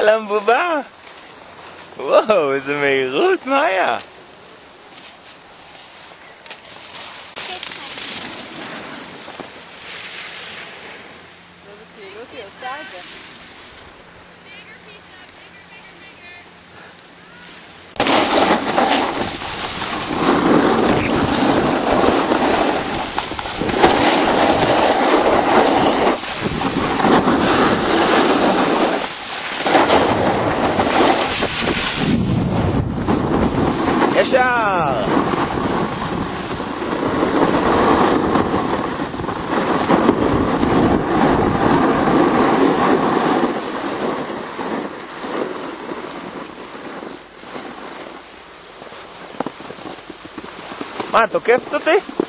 על המבובה? וואו, איזה מהירות, מה היה? לא לא היא עושה את זה. Deixa! É Mato, o que é que?